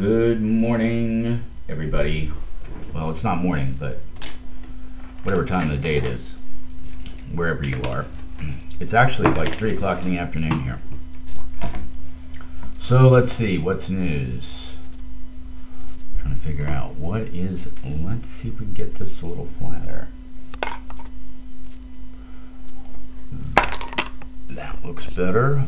Good morning, everybody. Well, it's not morning, but whatever time of the day it is, wherever you are. It's actually like 3 o'clock in the afternoon here. So let's see, what's news? Trying to figure out what is, let's see if we can get this a little flatter. That looks better.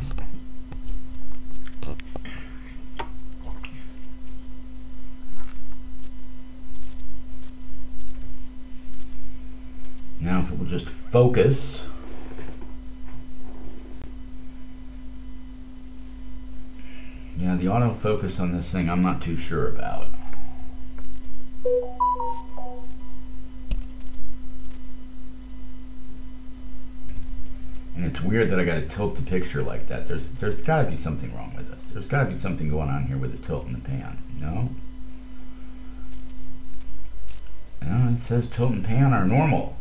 Now if it will just focus. Yeah, the autofocus on this thing I'm not too sure about. And it's weird that I got to tilt the picture like that. There's there's got to be something wrong with it. There's got to be something going on here with the tilt in the pan. No? No, it says tilt and pan are normal.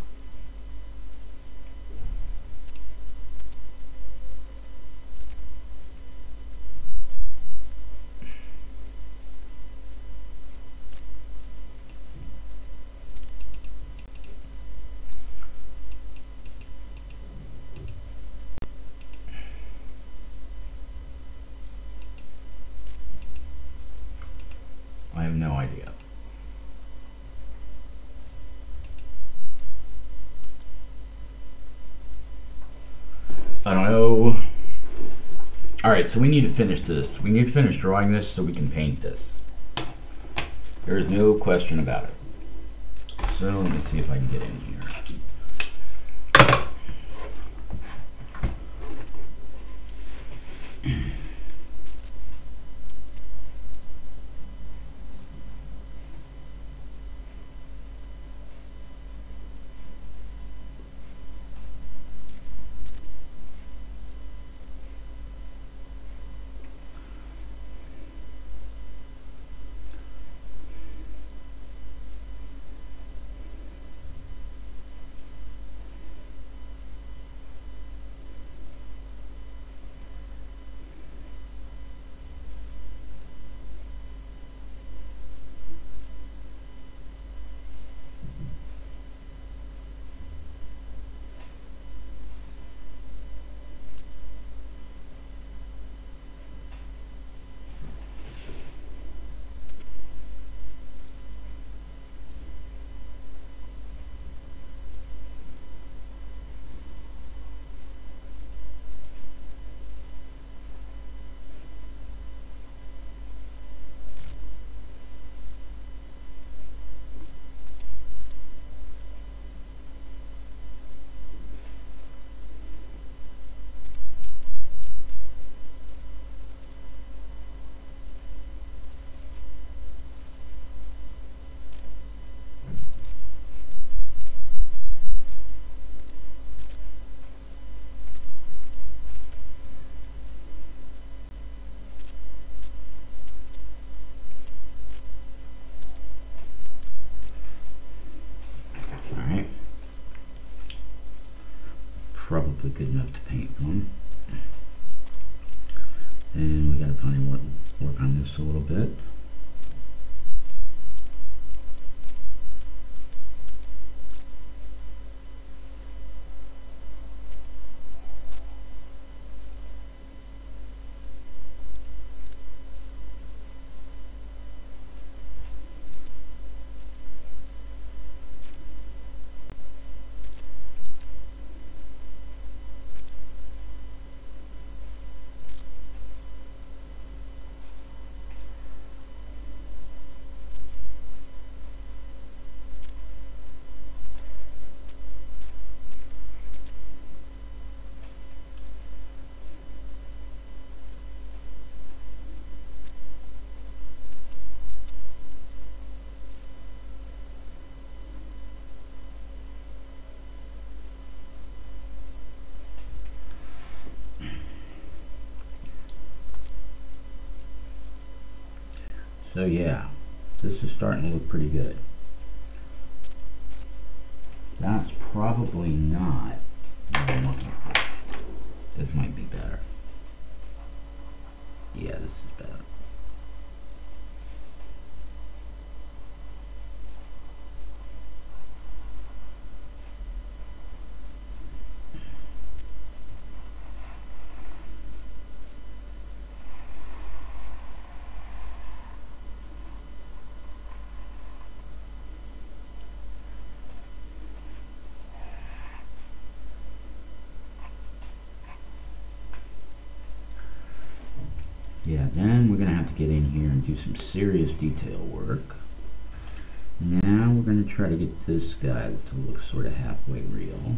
I have no idea. I don't know. Alright, so we need to finish this. We need to finish drawing this so we can paint this. There is no question about it. So let me see if I can get in here. Probably good enough to paint on. And we gotta probably work, work on this a little bit. So yeah, this is starting to look pretty good. That's probably not what I'm looking for. This might be better. Yeah, then we're going to have to get in here and do some serious detail work. Now we're going to try to get this guy to look sort of halfway real.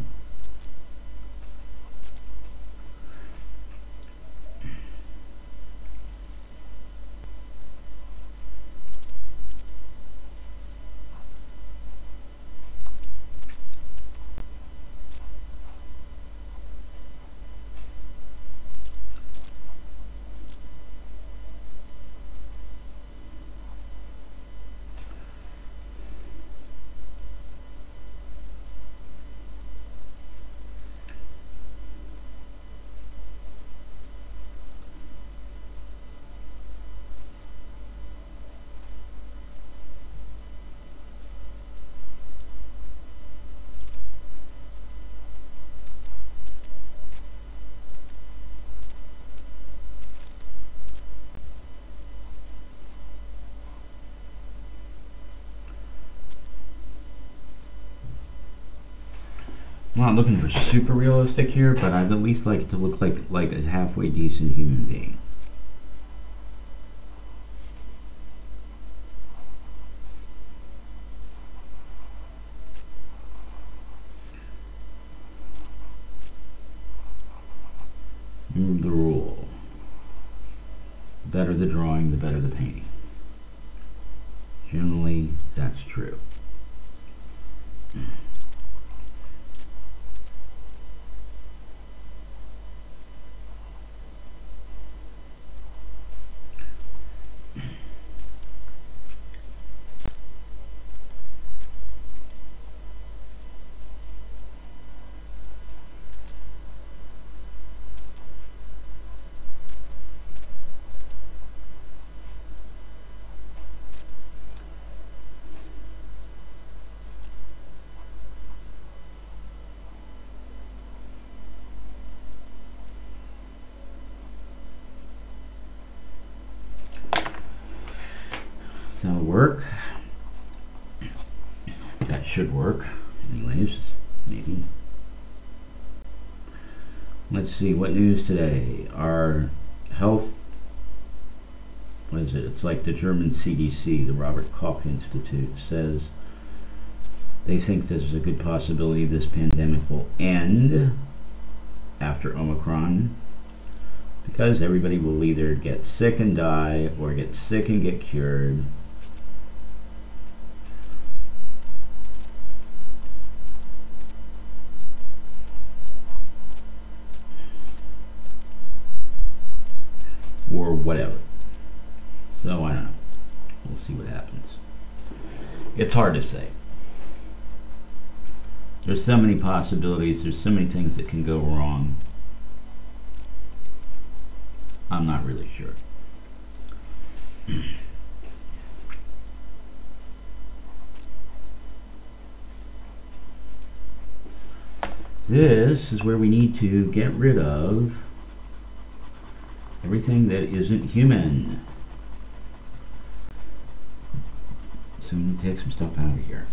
I'm not looking for super realistic here, but I'd at least like it to look like like a halfway decent human being. The rule. The better the drawing, the better the painting. Generally, that's true. That'll work. That should work. Anyways, maybe. Let's see, what news today? Our health, what is it? It's like the German CDC, the Robert Koch Institute, says they think there's a good possibility this pandemic will end after Omicron because everybody will either get sick and die or get sick and get cured It's hard to say. There's so many possibilities. There's so many things that can go wrong. I'm not really sure. This is where we need to get rid of everything that isn't human. So we need to take some stuff out of here.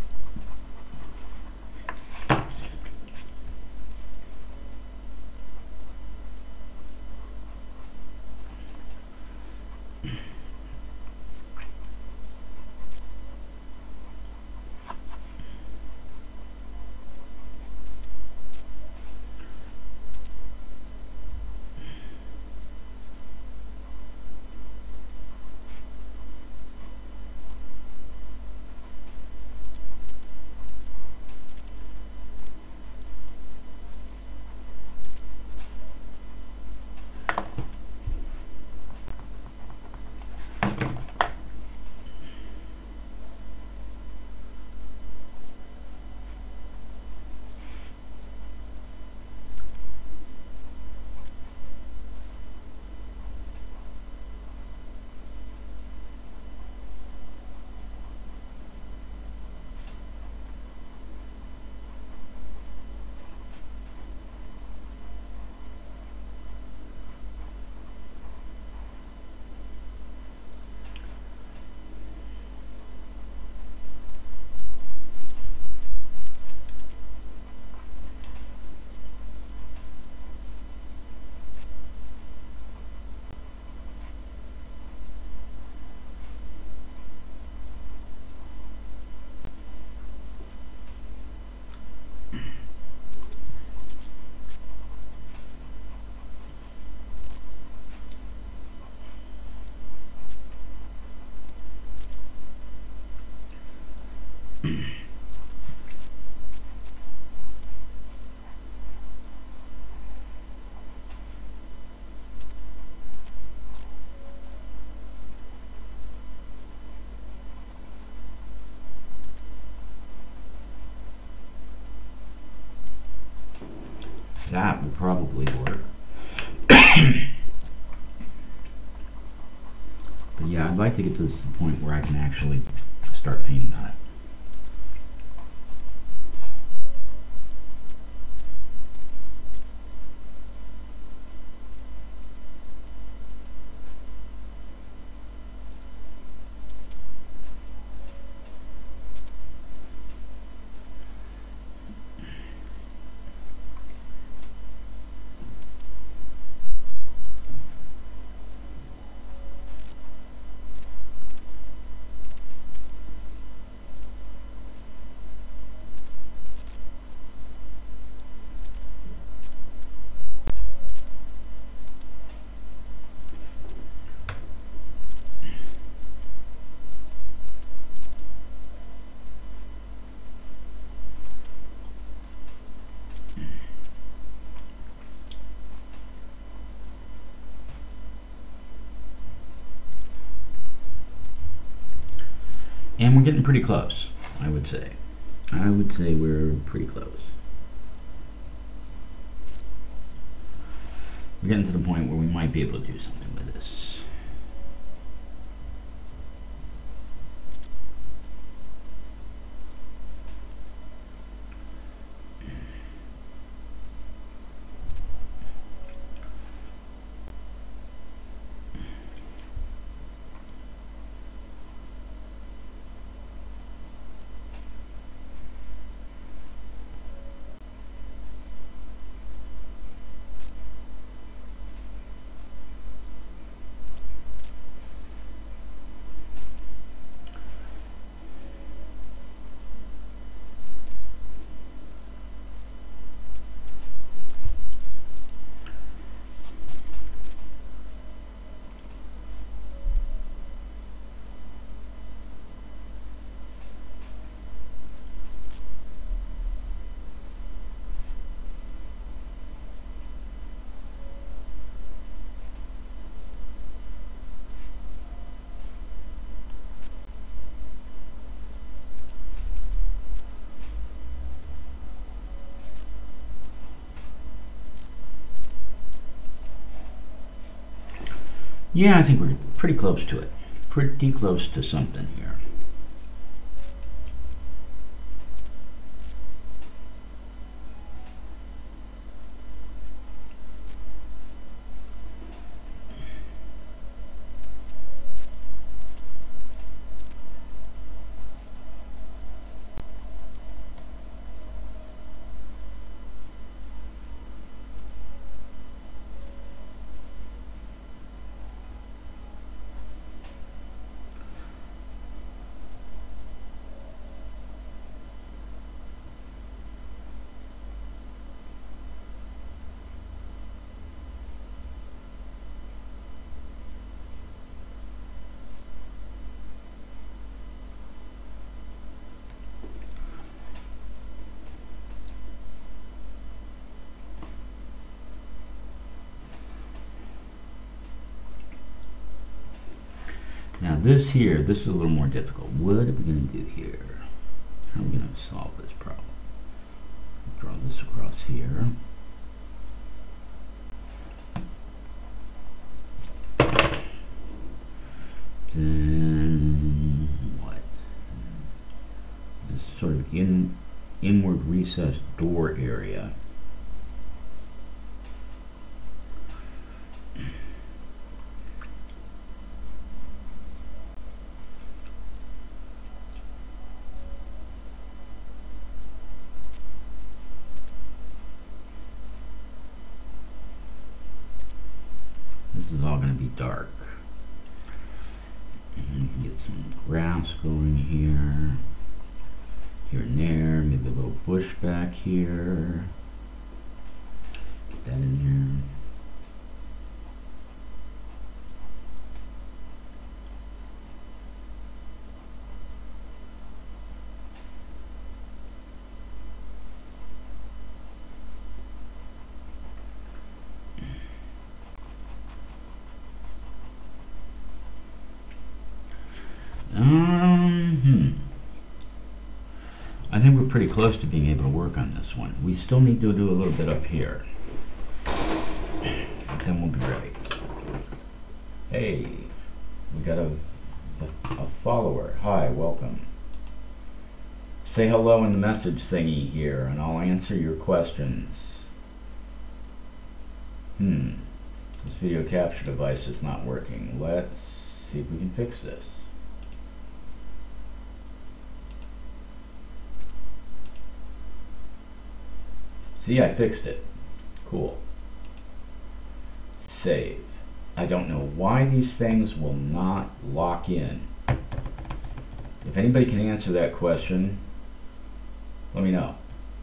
probably work. but yeah, I'd like to get to the point where I can actually start painting on it. We're getting pretty close, I would say. I would say we're pretty close. We're getting to the point where we might be able to do something with this. Yeah, I think we're pretty close to it. Pretty close to something here. Now this here, this is a little more difficult. What are we going to do here? How are we going to solve this problem? Draw this across here. Then what? This sort of in inward recessed door area. This is all going to be dark. And we can get some grass going here, here and there, maybe a little bush back here. Get that in there. Um, hmm. I think we're pretty close to being able to work on this one. We still need to do a little bit up here. But Then we'll be ready. Hey, we got a, a follower. Hi, welcome. Say hello in the message thingy here, and I'll answer your questions. Hmm. This video capture device is not working. Let's see if we can fix this. See, I fixed it. Cool. Save. I don't know why these things will not lock in. If anybody can answer that question, let me know.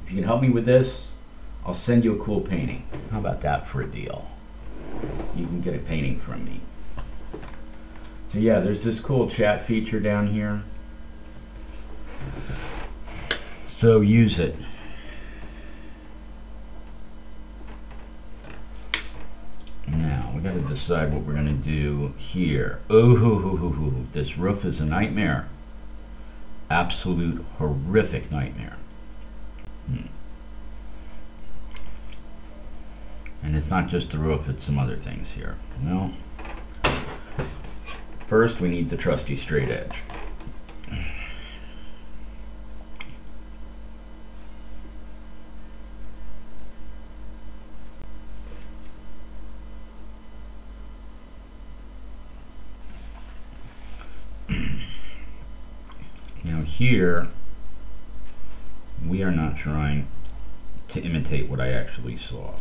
If you can help me with this, I'll send you a cool painting. How about that for a deal? You can get a painting from me. So yeah, there's this cool chat feature down here. So use it. Now, we got decide what we're going to do here. Oh, this roof is a nightmare. Absolute horrific nightmare. Hmm. And it's not just the roof, it's some other things here. Well, first we need the trusty straight edge. Now here, we are not trying to imitate what I actually saw.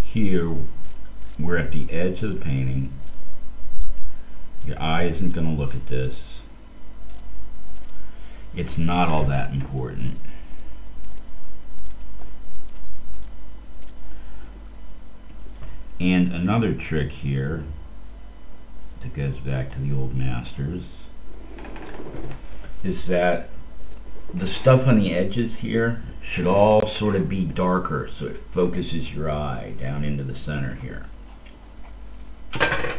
Here, we're at the edge of the painting. Your eye isn't going to look at this. It's not all that important. And another trick here that goes back to the old masters is that the stuff on the edges here should all sort of be darker so it focuses your eye down into the center here.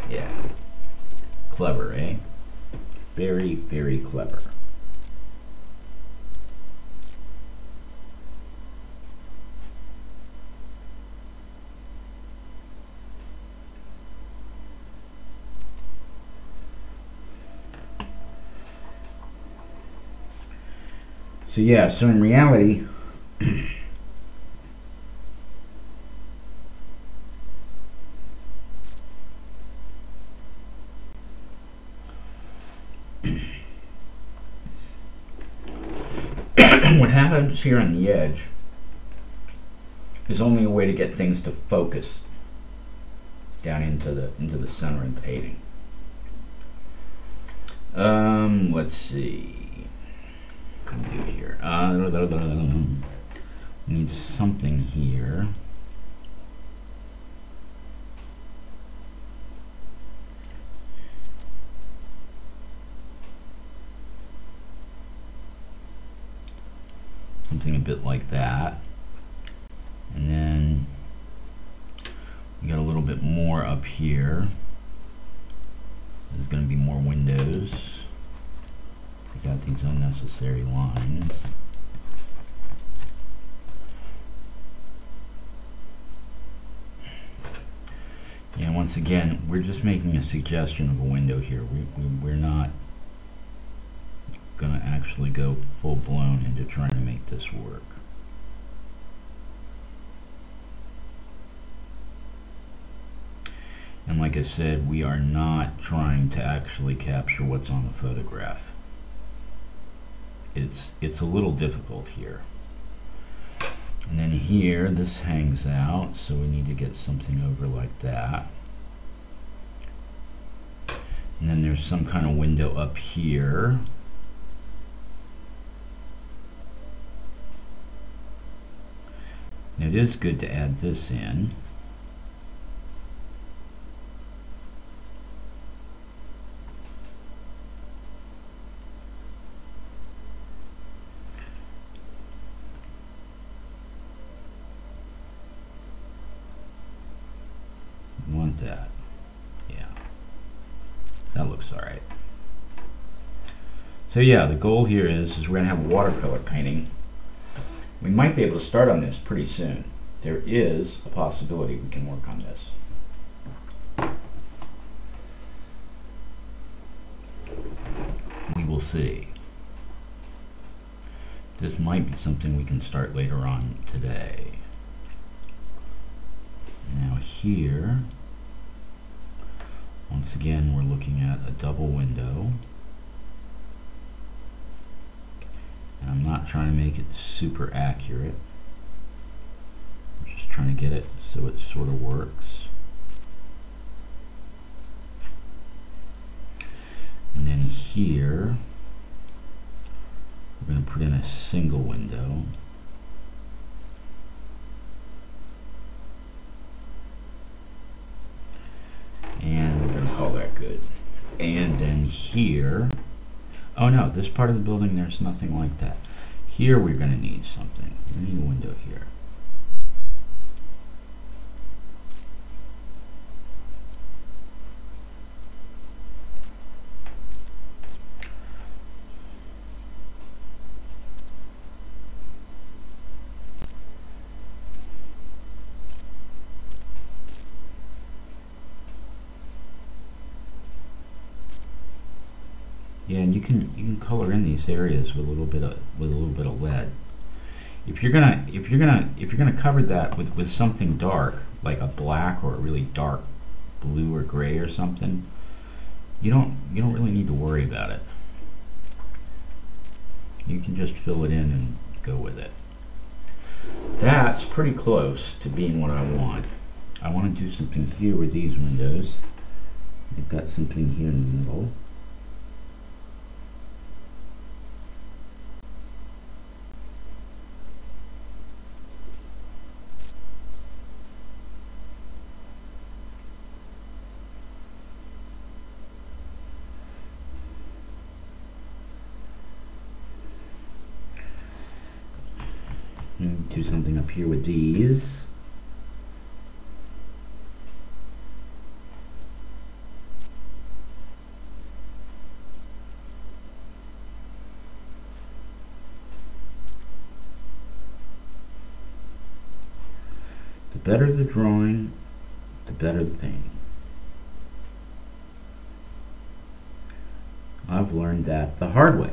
Yeah. Clever, eh? Very, very clever. So yeah, so in reality, what happens here on the edge is only a way to get things to focus down into the into the center of the painting. Um, let's see can do here? Uh, we need something here. Something a bit like that. And then we got a little bit more up here. There's going to be more windows out these unnecessary lines. And once again, we're just making a suggestion of a window here. We, we, we're not going to actually go full-blown into trying to make this work. And like I said, we are not trying to actually capture what's on the photograph it's it's a little difficult here. And then here, this hangs out, so we need to get something over like that. And then there's some kind of window up here. It is good to add this in. that. Yeah. That looks alright. So yeah, the goal here is, is we're going to have watercolor painting. We might be able to start on this pretty soon. There is a possibility we can work on this. we'll see. This might be something we can start later on today. Now here, once again, we're looking at a double window. And I'm not trying to make it super accurate. I'm just trying to get it so it sort of works. And then here, we're going to put in a single window. And we're going to call that good. And then here, oh no, this part of the building, there's nothing like that. Here we're going to need something. We need a window here. Yeah, and you can you can color in these areas with a little bit of with a little bit of lead. If you're gonna if you're gonna if you're gonna cover that with with something dark like a black or a really dark blue or gray or something, you don't you don't really need to worry about it. You can just fill it in and go with it. That's pretty close to being what I want. I want to do something here with these windows. I've got something here in the middle. do something up here with these. The better the drawing, the better the painting. I've learned that the hard way.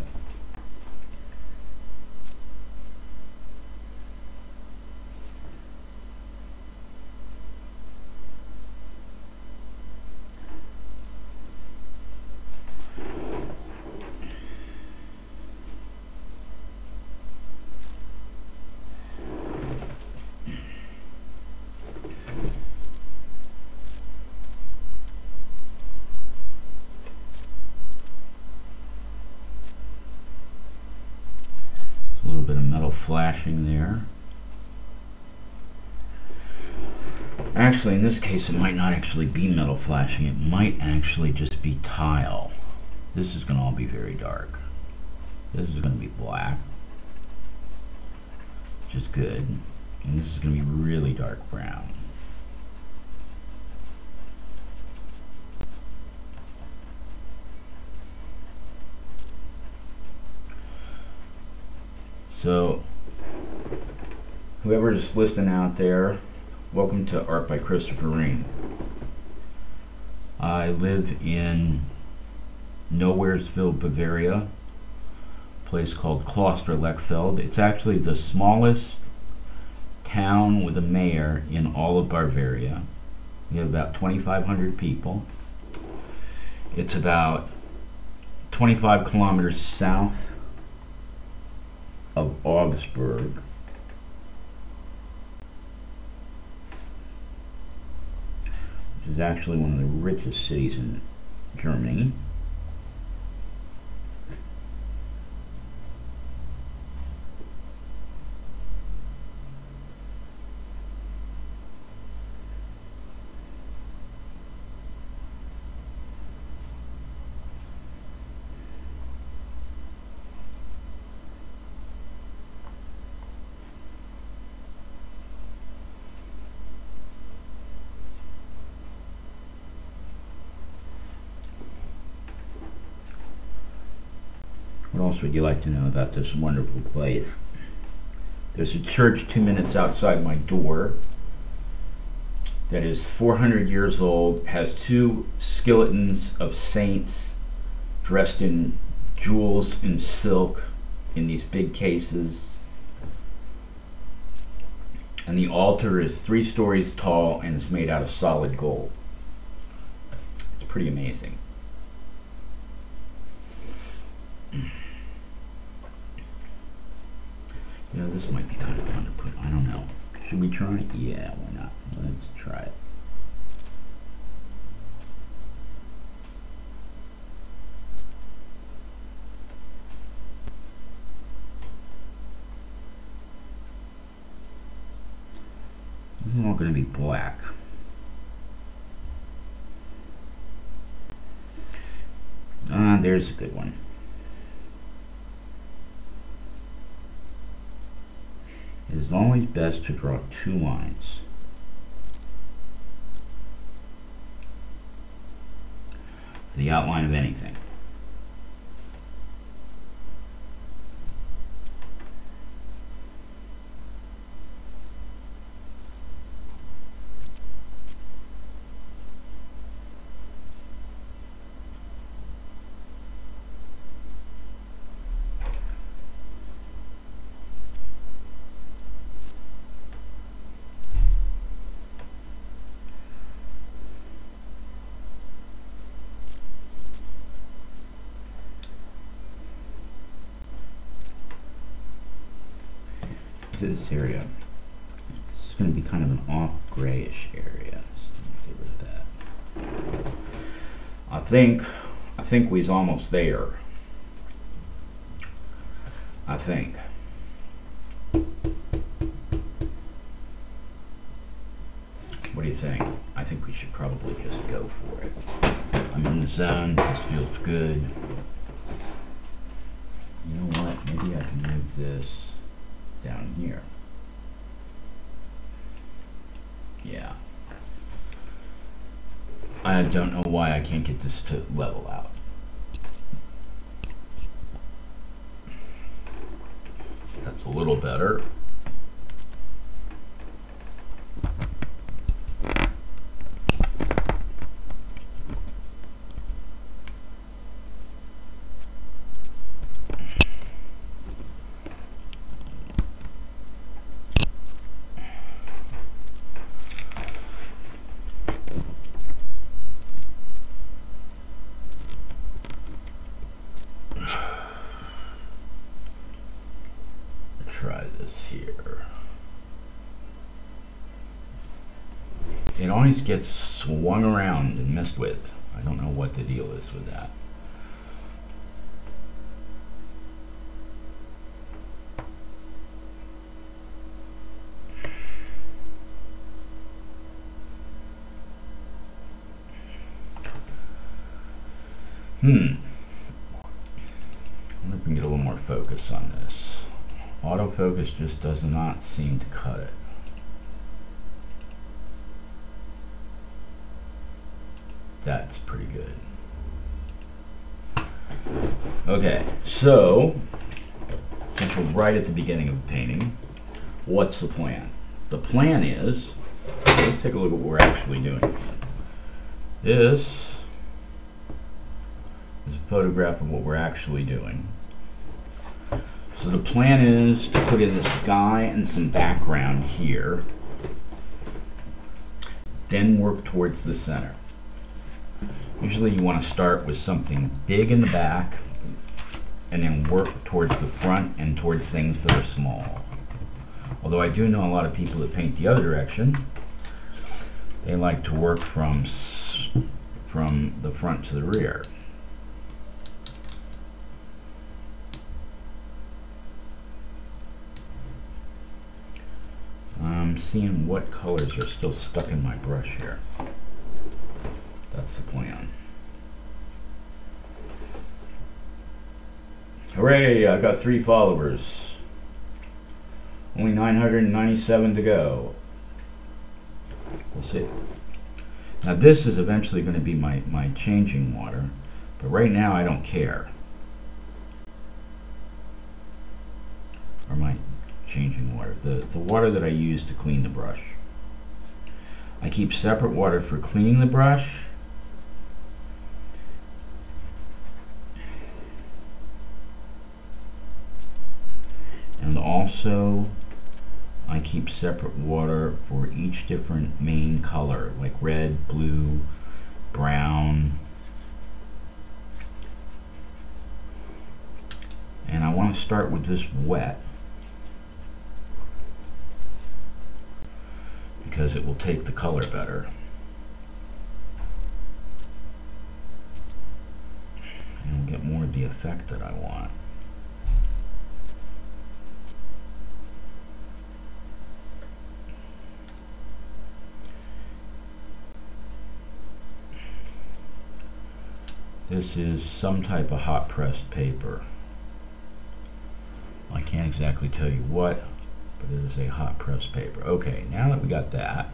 Flashing there. Actually, in this case, it might not actually be metal flashing. It might actually just be tile. This is going to all be very dark. This is going to be black, which is good. And this is going to be really dark brown. So whoever is listening out there, welcome to Art by Christopher Rain. I live in Nowheresville, Bavaria, a place called Kloster Lechfeld. It's actually the smallest town with a mayor in all of Bavaria. We have about 2,500 people. It's about 25 kilometers south of Augsburg. Which is actually one of the richest cities in Germany. What else would you like to know about this wonderful place? There's a church two minutes outside my door that is 400 years old, has two skeletons of saints dressed in jewels and silk in these big cases. And the altar is three stories tall and is made out of solid gold. It's pretty amazing. This might be kind of fun to put. I don't know. Should we try it? Yeah, why not? Let's try it. This is all going to be black. Ah, there's a good one. Is always best to draw two lines. The outline of anything. this area. This is going to be kind of an off grayish area. So get rid of that. I think, I think we's almost there. I think. What do you think? I think we should probably just go for it. I'm in the zone. This feels good. You know what? Maybe I can move this down here. Yeah. I don't know why I can't get this to level out. That's a little better. try this here. It always gets swung around and messed with. I don't know what the deal is with that. Hmm. I wonder if we can get a little more focus on this. Autofocus just does not seem to cut it. That's pretty good. Okay, so since we're right at the beginning of the painting, what's the plan? The plan is, let's take a look at what we're actually doing. This is a photograph of what we're actually doing. So the plan is to put in the sky and some background here, then work towards the center. Usually you want to start with something big in the back and then work towards the front and towards things that are small. Although I do know a lot of people that paint the other direction. They like to work from from the front to the rear. I'm seeing what colors are still stuck in my brush here. That's the plan. Hooray, I've got three followers. Only 997 to go. We'll see. Now this is eventually going to be my, my changing water, but right now I don't care. Or my changing water, the, the water that I use to clean the brush. I keep separate water for cleaning the brush also I keep separate water for each different main color, like red, blue, brown. And I want to start with this wet because it will take the color better. And get more of the effect that I want. This is some type of hot pressed paper. I can't exactly tell you what, but it is a hot pressed paper. Okay, now that we got that,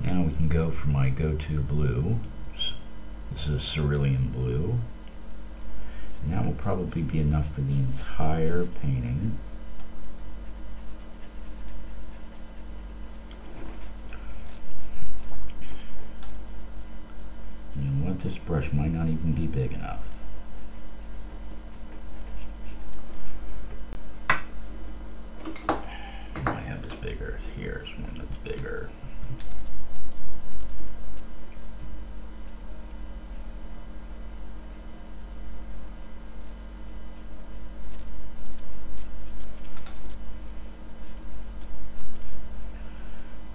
now we can go for my go-to blue. This is cerulean blue. And that will probably be enough for the entire painting. This brush might not even be big enough. I have this bigger. Here's one that's bigger.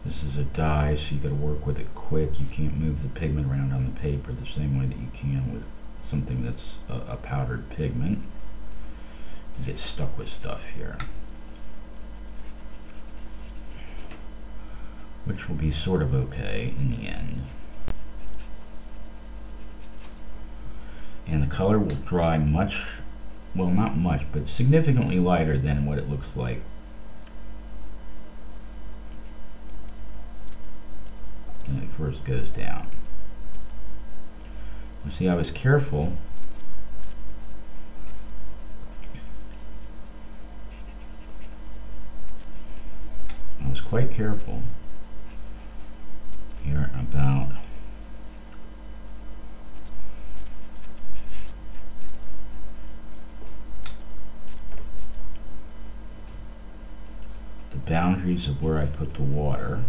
This is a dye, so you got to work with it quick. You can't move the pigment around on the paper the same way that you can with something that's a, a powdered pigment. You get stuck with stuff here. Which will be sort of okay in the end. And the color will dry much, well not much, but significantly lighter than what it looks like goes down. You see, I was careful I was quite careful here about the boundaries of where I put the water.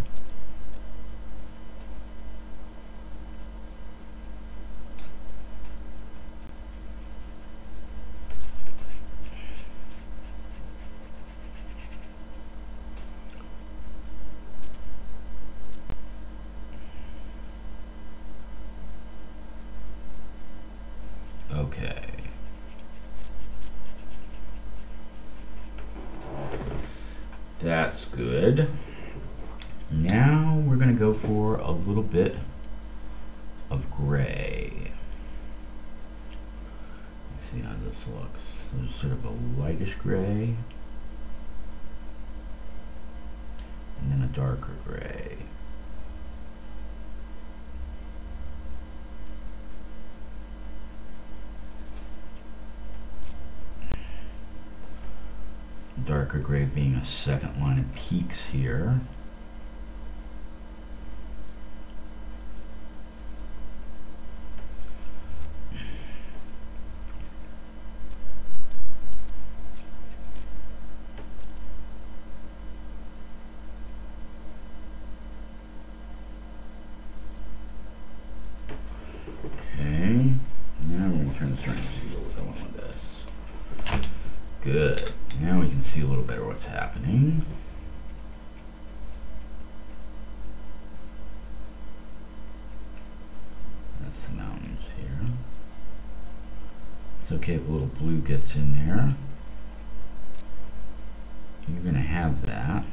That's good. Now we're going to go for a little bit of gray. Let's see how this looks. There's sort of a lightish gray. And then a darker gray. darker gray being a second line of peaks here. Okay, now we're going to turn this around and see what we're going with this. Good. Now we can see a little better what's happening. That's the mountains here. It's okay if a little blue gets in there. You're going to have that.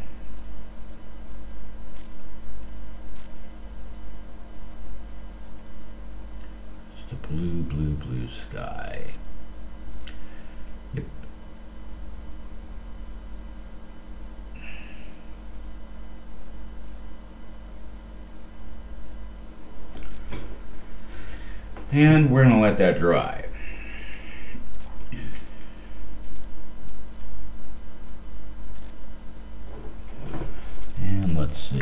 Just a blue, blue, blue sky. Yep. And we're going to let that dry. And let's see.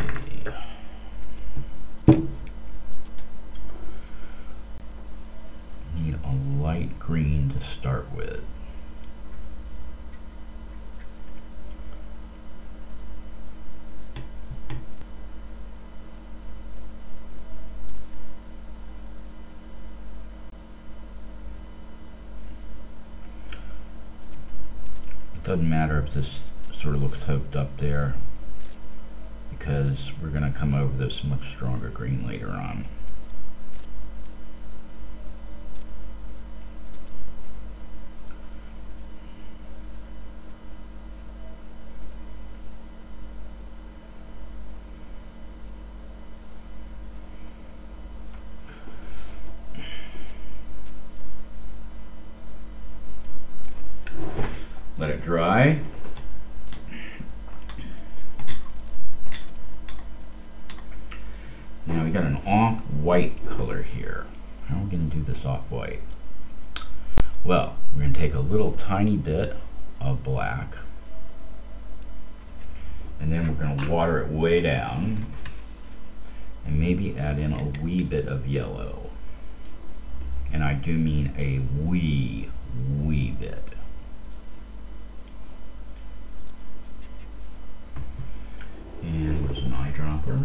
Need a light green to start with. Doesn't if this sort of looks hooked up there because we're going to come over this much stronger green later on. Let it dry. Now we got an off-white color here. How are we going to do this off-white? Well, we're going to take a little tiny bit of black and then we're going to water it way down and maybe add in a wee bit of yellow. And I do mean a wee, wee bit. And an eyedropper.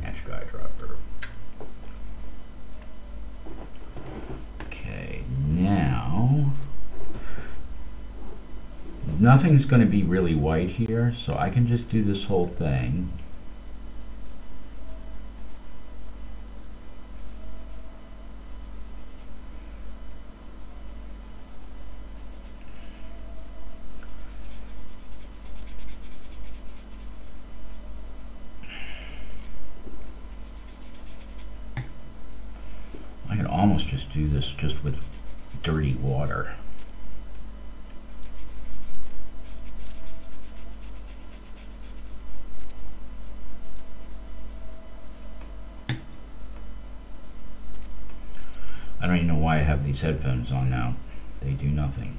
Magic eyedropper. Okay, now nothing's going to be really white here, so I can just do this whole thing. I could almost just do this just with dirty water. I don't even know why I have these headphones on now. They do nothing.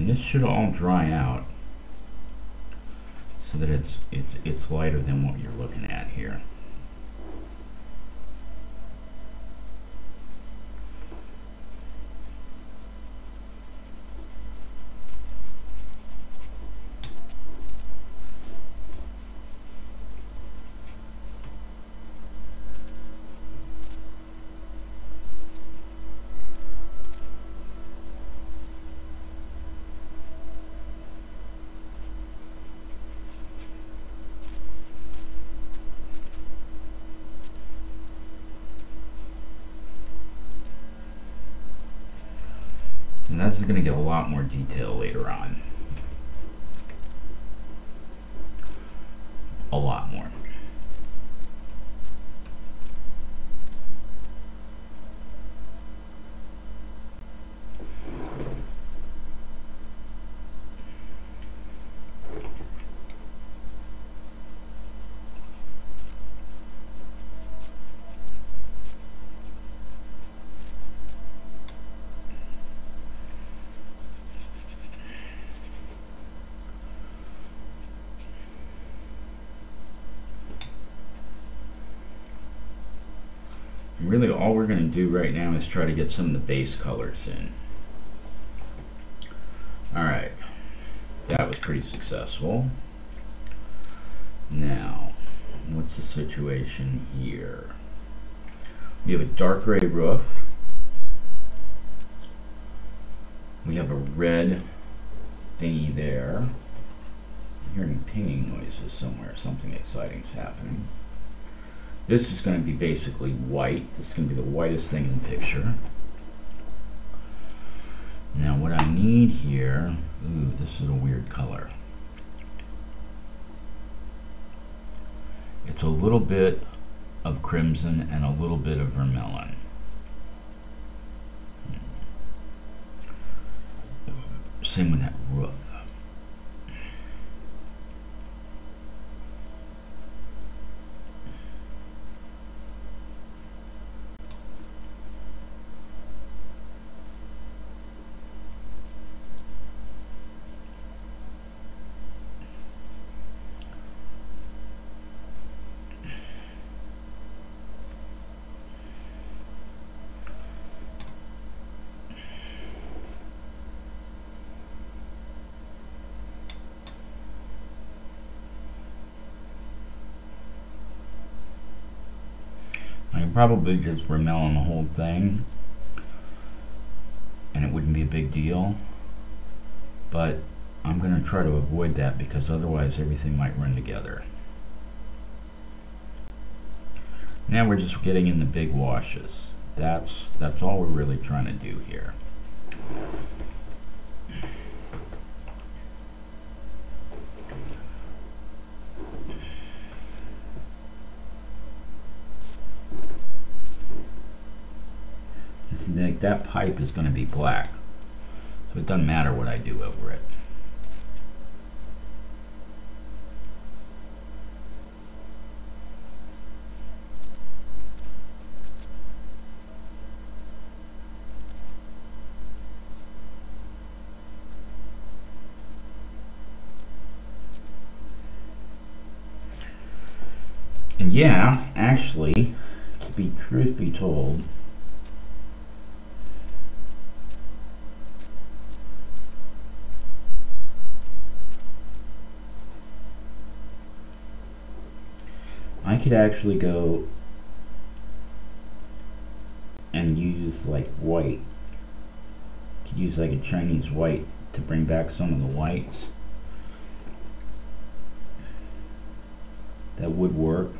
and this should all dry out so that it's it's it's lighter than what you're looking at here. Lot more detail later on. A lot more. Really all we're going to do right now is try to get some of the base colors in. Alright, that was pretty successful. Now, what's the situation here? We have a dark gray roof. We have a red thingy there. I'm hearing pinging noises somewhere. Something exciting is happening. This is going to be basically white. This is going to be the whitest thing in the picture. Now what I need here, ooh, this is a weird color. It's a little bit of crimson and a little bit of vermilion. Same with that roof. Probably just vermilion the whole thing and it wouldn't be a big deal but I'm going to try to avoid that because otherwise everything might run together. Now we're just getting in the big washes. That's that's all we're really trying to do here. like that pipe is going to be black. So it doesn't matter what I do over it. And yeah, actually, to be truth be told, could actually go and use like white. Could use like a Chinese white to bring back some of the whites. That would work.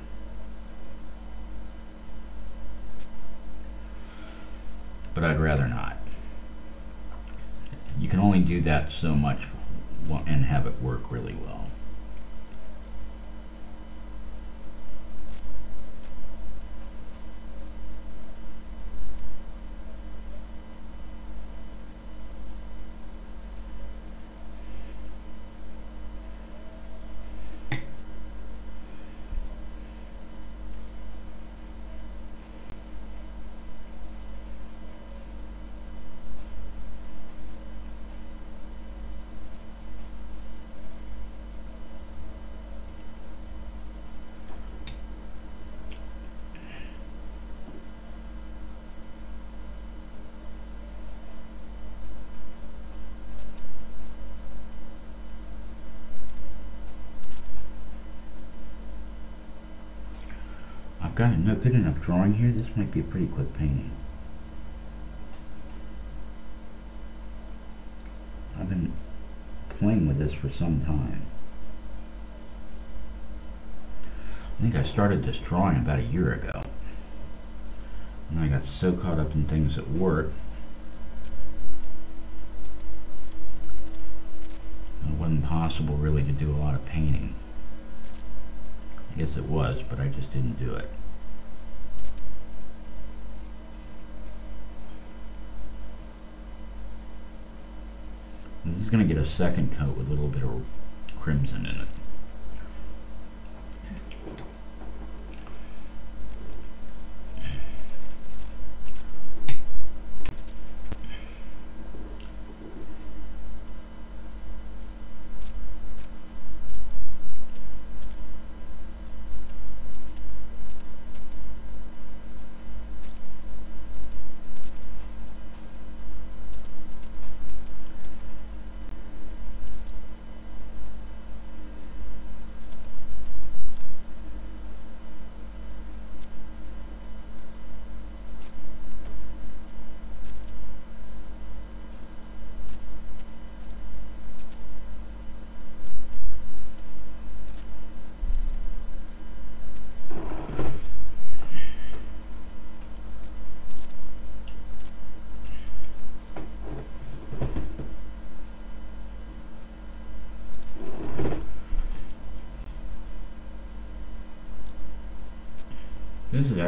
But I'd rather not. You can only do that so much and have it work really well. I've got a good enough drawing here. This might be a pretty quick painting. I've been playing with this for some time. I think I started this drawing about a year ago. And I got so caught up in things at work it wasn't possible really to do a lot of painting. I guess it was, but I just didn't do it. Going to get a second coat with a little bit of crimson in it.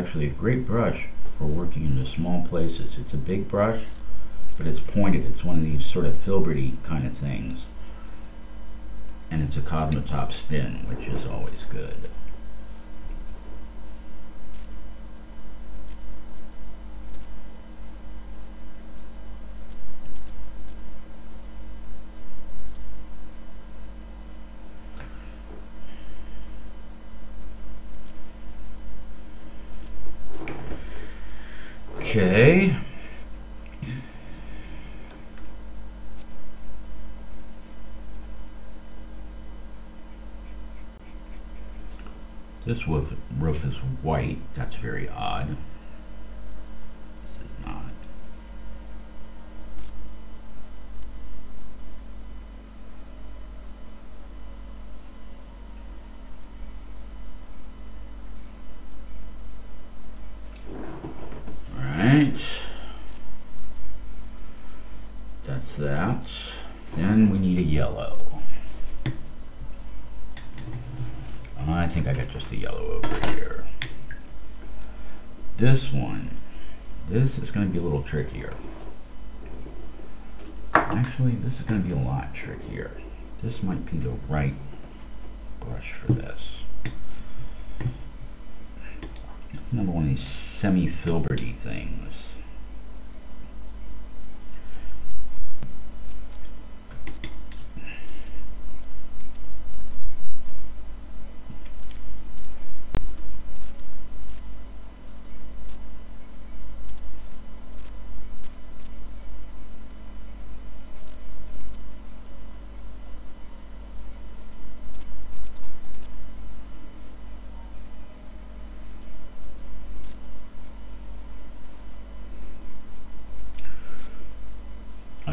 Actually a great brush for working in the small places. It's a big brush, but it's pointed. It's one of these sort of filberty kind of things. And it's a Cosmotop spin, which is always good. Okay. This roof, is white. That's very odd. This is not. Alright. That's that. Then we need a yellow. I think I got just a yellow over here. This one, this is going to be a little trickier. Actually, this is going to be a lot trickier. This might be the right brush for this. Another one of these semi-filberty things.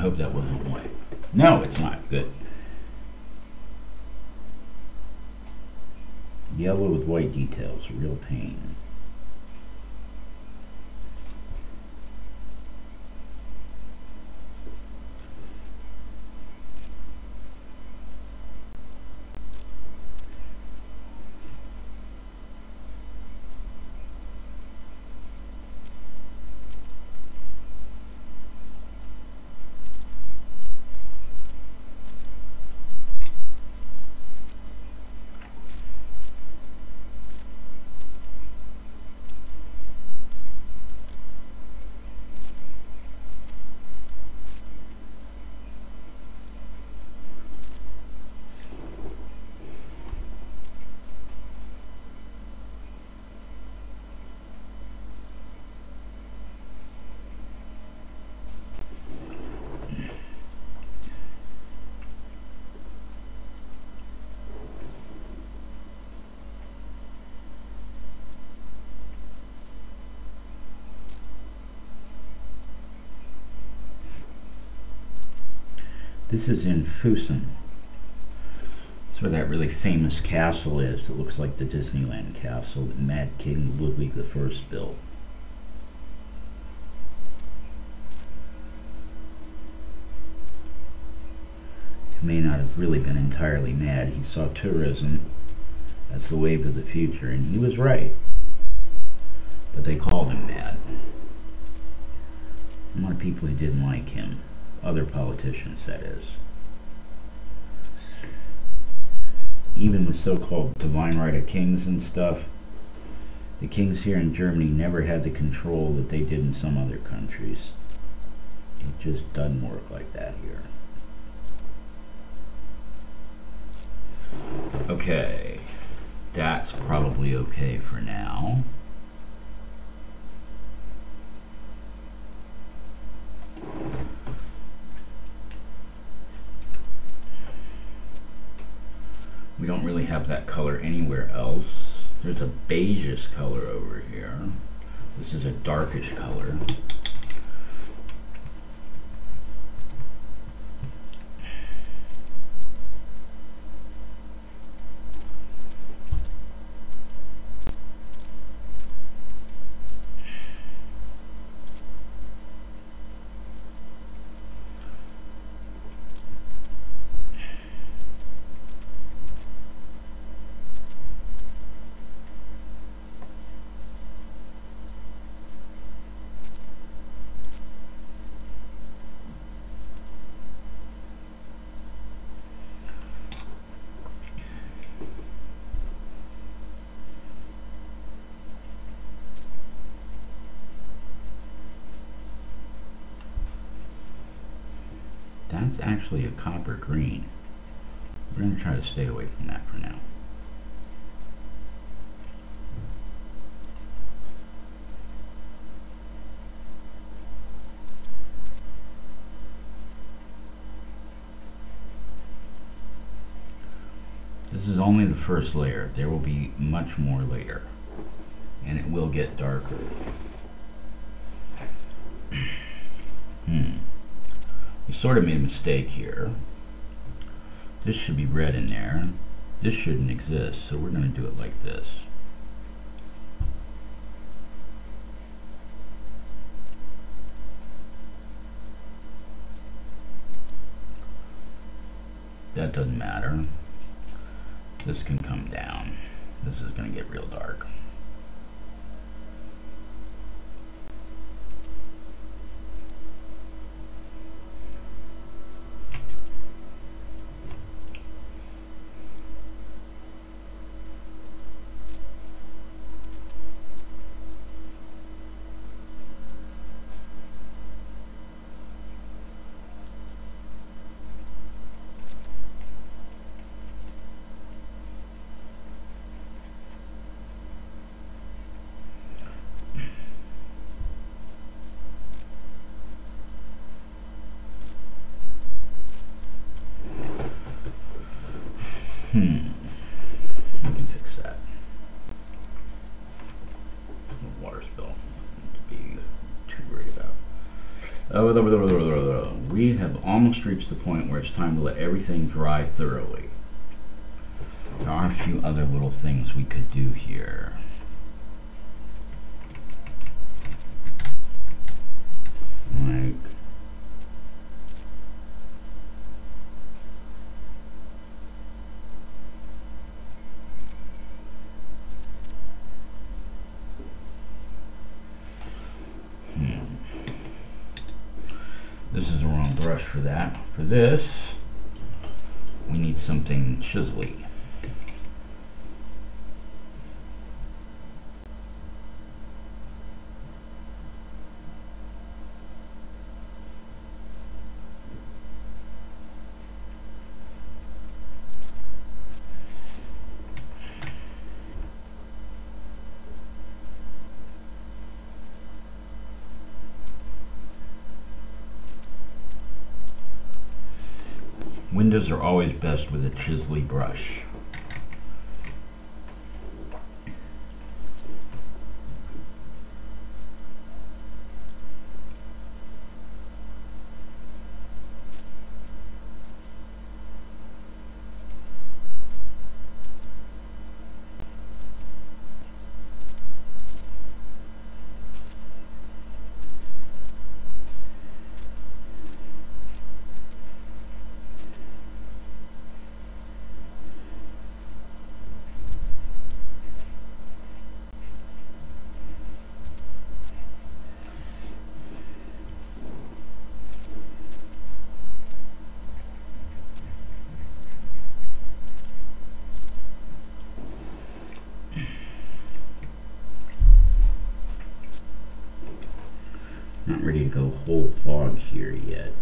I hope that wasn't white. No, it's not. Good. Yellow with white details, real pain. This is in Fussen. It's where that really famous castle is. It looks like the Disneyland castle that Mad King Ludwig I built. He may not have really been entirely mad. He saw tourism as the wave of the future, and he was right. But they called him mad. A lot of people who didn't like him other politicians, that is. Even the so-called divine right of kings and stuff, the kings here in Germany never had the control that they did in some other countries. It just doesn't work like that here. Okay, that's probably okay for now. We don't really have that color anywhere else. There's a beigeish color over here. This is a darkish color. Is actually a copper green. We're going to try to stay away from that for now. This is only the first layer. There will be much more later. And it will get darker. hmm. We sort of made a mistake here. This should be red in there. This shouldn't exist, so we're going to do it like this. That doesn't matter. This can come down. This is going to get real dark. Hmm. We can fix that. Water spill. To be too worried about. We have almost reached the point where it's time to let everything dry thoroughly. There are a few other little things we could do here. Like This is the wrong brush for that. For this, we need something chisely. Windows are always best with a chisely brush. Not ready to go whole fog here yet.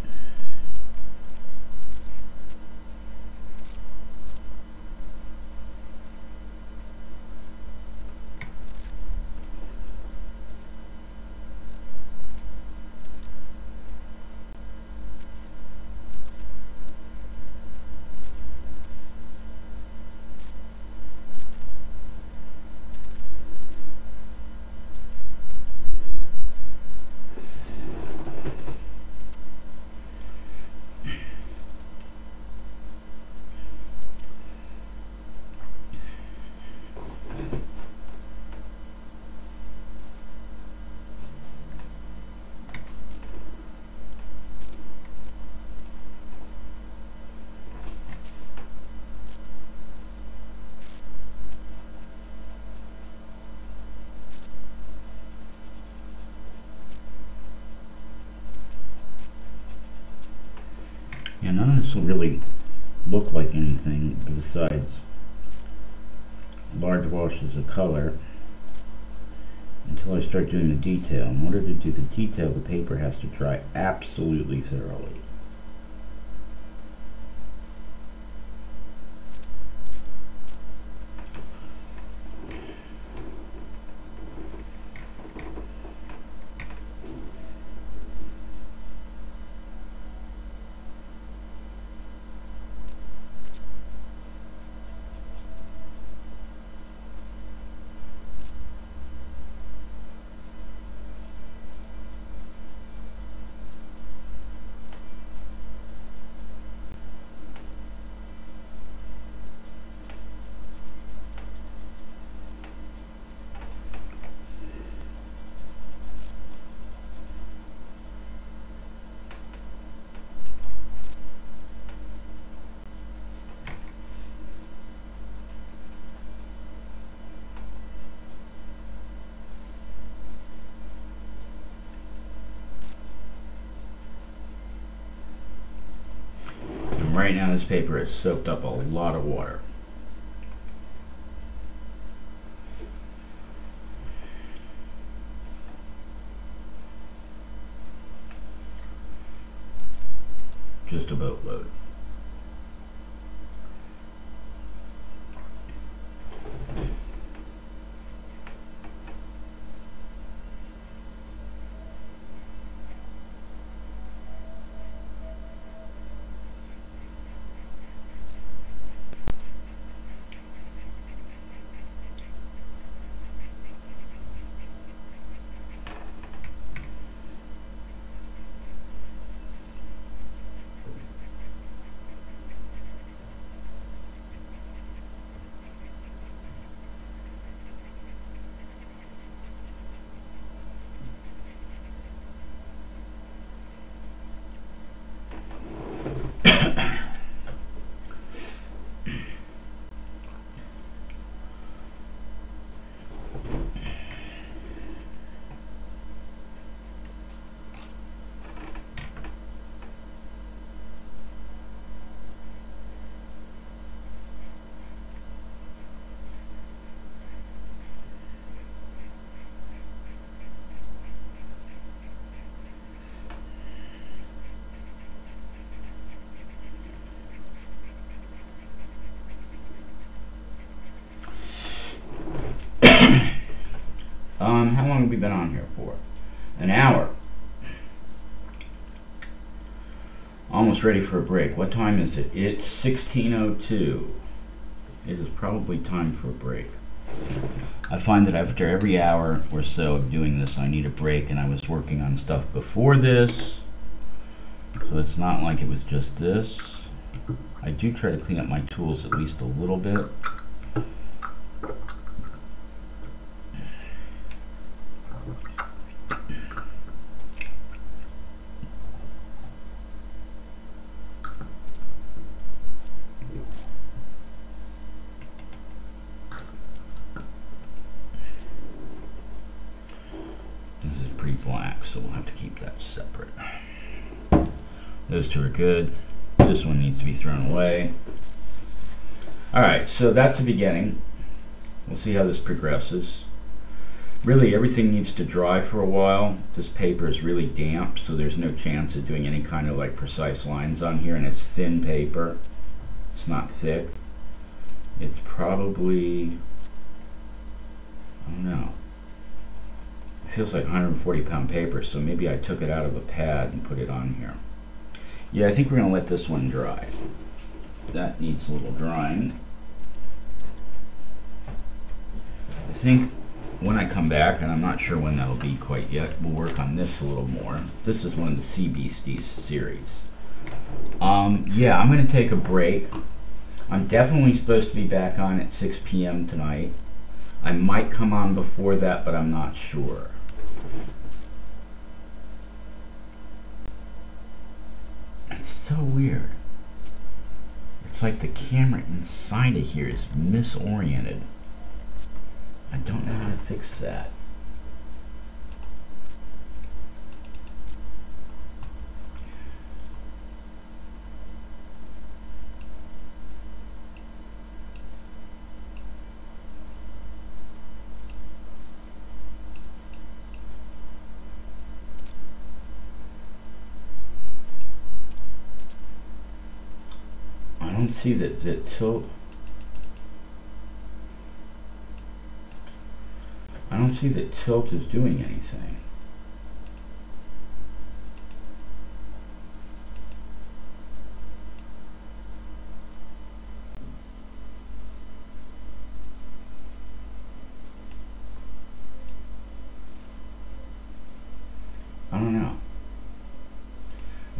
Will really look like anything besides large washes of color until I start doing the detail. In order to do the detail, the paper has to dry absolutely thoroughly. Right now this paper has soaked up a lot of water. Just a boatload. Have been on here for? An hour. Almost ready for a break. What time is it? It's 16.02. It is probably time for a break. I find that after every hour or so of doing this, I need a break, and I was working on stuff before this, so it's not like it was just this. I do try to clean up my tools at least a little bit. Those two are good. This one needs to be thrown away. Alright, so that's the beginning. We'll see how this progresses. Really, everything needs to dry for a while. This paper is really damp, so there's no chance of doing any kind of like precise lines on here, and it's thin paper. It's not thick. It's probably, I don't know, it feels like 140 pound paper, so maybe I took it out of a pad and put it on here. Yeah, I think we're going to let this one dry. That needs a little drying. I think when I come back, and I'm not sure when that'll be quite yet, we'll work on this a little more. This is one of the Sea Beasties series. Um, yeah, I'm going to take a break. I'm definitely supposed to be back on at 6 p.m. tonight. I might come on before that, but I'm not sure. So weird. It's like the camera inside of here is misoriented. I don't know how to fix that. See that, that tilt I don't see that tilt is doing anything.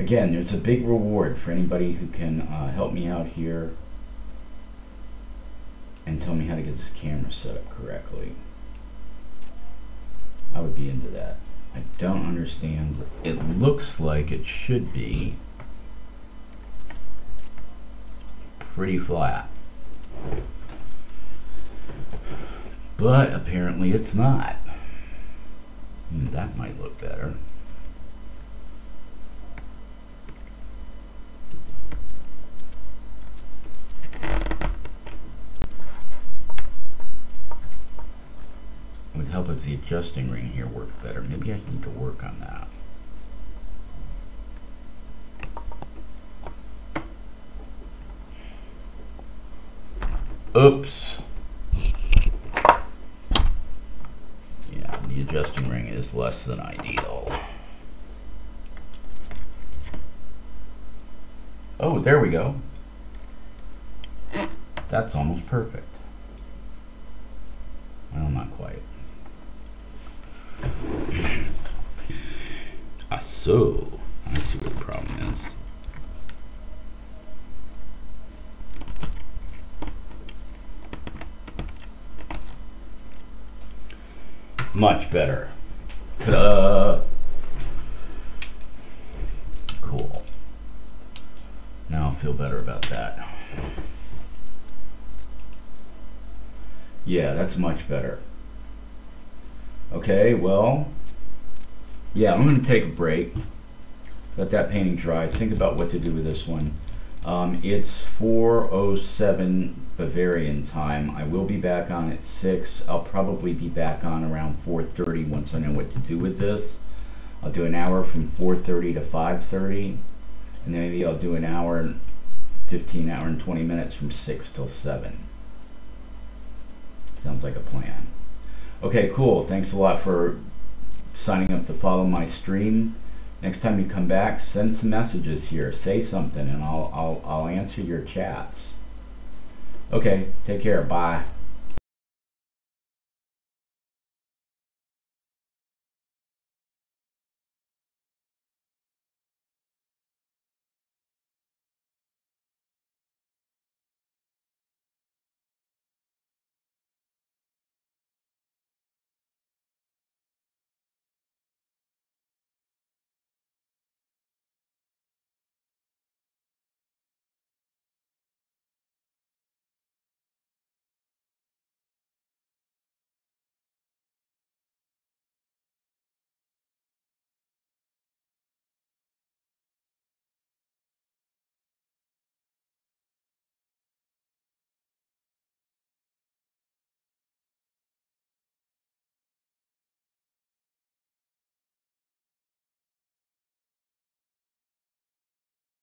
Again, there's a big reward for anybody who can uh, help me out here and tell me how to get this camera set up correctly. I would be into that. I don't understand. It looks like it should be pretty flat. But apparently it's not. Hmm, that might look better. If the adjusting ring here work better. Maybe I need to work on that. Oops. Yeah, the adjusting ring is less than ideal. Oh, there we go. That's almost perfect. Well, not quite. Ah, so. I see what the problem is. Much better. Ta-da! Cool. Now I feel better about that. Yeah, that's much better. Okay, well, yeah, I'm going to take a break. Let that painting dry. Think about what to do with this one. Um, it's 4.07 Bavarian time. I will be back on at 6. I'll probably be back on around 4.30 once I know what to do with this. I'll do an hour from 4.30 to 5.30. And then maybe I'll do an hour and 15 hour and 20 minutes from 6 till 7. Sounds like a plan. Okay, cool. Thanks a lot for signing up to follow my stream. Next time you come back, send some messages here. Say something and I'll, I'll, I'll answer your chats. Okay, take care. Bye.